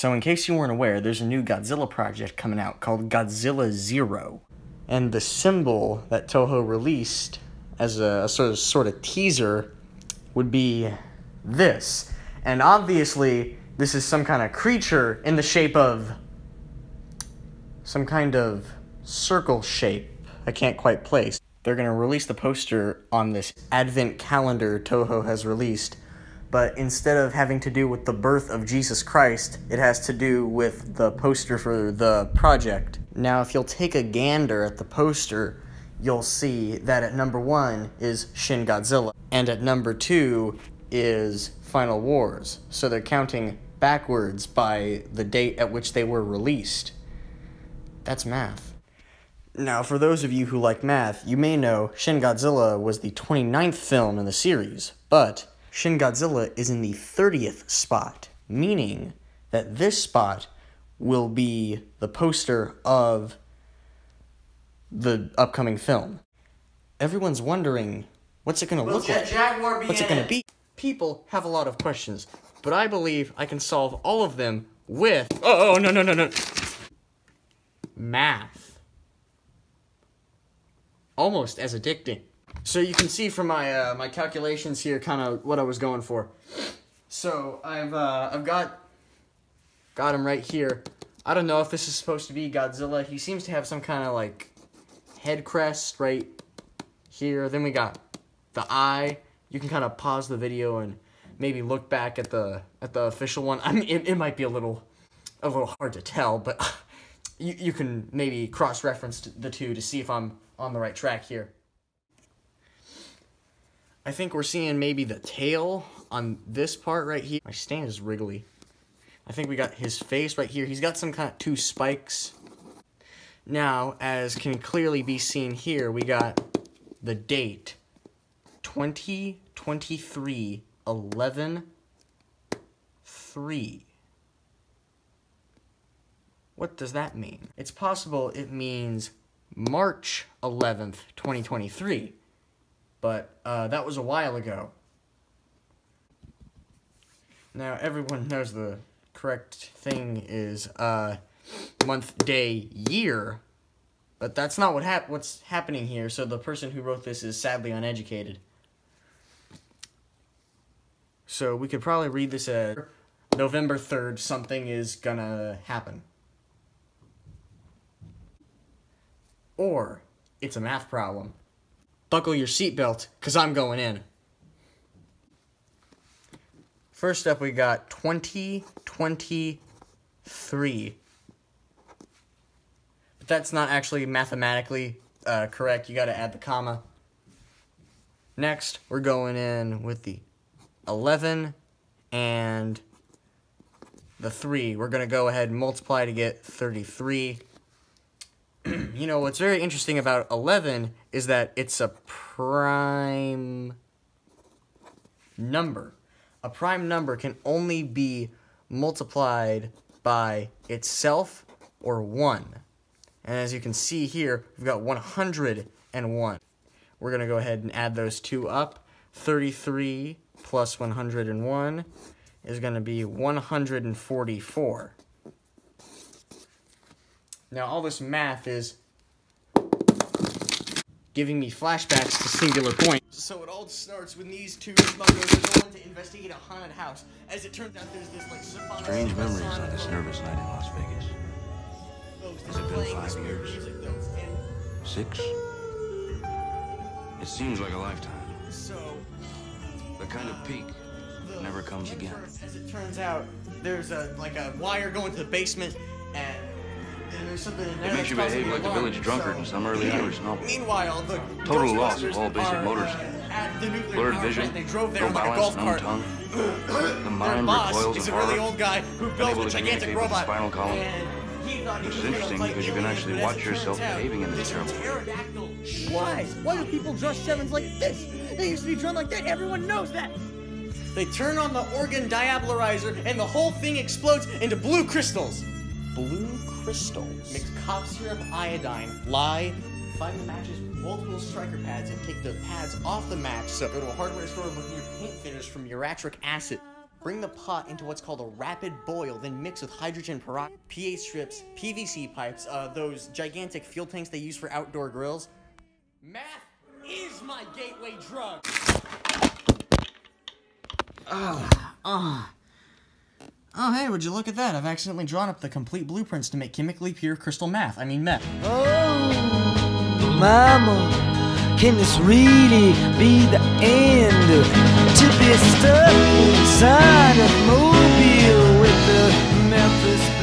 so in case you weren't aware, there's a new Godzilla project coming out called Godzilla Zero. And the symbol that Toho released as a, a sort of sort of teaser would be this. And obviously, this is some kind of creature in the shape of some kind of circle shape I can't quite place. They're going to release the poster on this advent calendar Toho has released, but instead of having to do with the birth of Jesus Christ, it has to do with the poster for the project. Now, if you'll take a gander at the poster, you'll see that at number one is Shin Godzilla, and at number two is Final Wars. So they're counting backwards by the date at which they were released. That's math. Now, for those of you who like math, you may know Shin Godzilla was the 29th film in the series, but Shin Godzilla is in the 30th spot, meaning that this spot will be the poster of the upcoming film. Everyone's wondering, what's it going to look like? Jaguar What's it going to be? People have a lot of questions, but I believe I can solve all of them with. Oh, oh no, no, no, no. Math. Almost as addicting. So you can see from my uh, my calculations here, kind of what I was going for. So I've uh, I've got got him right here. I don't know if this is supposed to be Godzilla. He seems to have some kind of like head crest right here. Then we got the eye. You can kind of pause the video and maybe look back at the at the official one. I mean, it, it might be a little a little hard to tell, but you you can maybe cross reference the two to see if I'm on the right track here. I think we're seeing maybe the tail on this part right here. My stand is wriggly. I think we got his face right here. He's got some kind of two spikes. Now, as can clearly be seen here, we got the date. 2023 11 3. What does that mean? It's possible it means March 11th, 2023 but uh, that was a while ago. Now, everyone knows the correct thing is uh, month, day, year, but that's not what hap- what's happening here, so the person who wrote this is sadly uneducated. So we could probably read this as November 3rd, something is gonna happen. Or it's a math problem buckle your seatbelt, because I'm going in. First up, we got 2023. But that's not actually mathematically uh, correct. You got to add the comma. Next, we're going in with the 11 and the 3. We're going to go ahead and multiply to get 33. you know, what's very interesting about 11 is that it's a prime number. A prime number can only be multiplied by itself or 1. And as you can see here, we've got 101. We're going to go ahead and add those two up. 33 plus 101 is going to be 144. Now, all this math is giving me flashbacks to singular point. So it all starts when these two are going to investigate a haunted house. As it turns out, there's this like symphonic Strange memories on this nervous night in Las Vegas. Oh, Has it been five years? Six? It seems like a lifetime. So The kind of peak never comes again. As it turns out, there's a like a wire going to the basement, and, and there's something. in there It makes you behave causing like the village drunkard in some early Irish novel. Meanwhile, the Total loss of all basic are, motors. uh, at the nuclear Blurred power vision, plant. They drove there no on like a balance, golf numb cart. tongue. The Their mind boss recoils is of a really horror, old guy who built unable a to gigantic communicate with the robot. spinal column. and he thought he Which is interesting because you can actually watch yourself out, behaving in this terrible way. Why? Why do people draw sevens like this? They used to be drawn like that. Everyone knows that. They turn on the organ diabolarizer, and the whole thing explodes into blue crystals. Blue crystals. Mix cough syrup, iodine, lye. Find the matches with multiple striker pads and take the pads off the match. So go to a hardware store and look at your paint thinners from muriatic acid. Bring the pot into what's called a rapid boil, then mix with hydrogen peroxide, pH strips, PVC pipes, uh, those gigantic fuel tanks they use for outdoor grills. Math is my gateway drug! Oh, oh. Oh, hey, would you look at that? I've accidentally drawn up the complete blueprints to make chemically pure crystal math. I mean, meth. Oh, mama, can this really be the end? To be stuck inside a mobile with the Memphis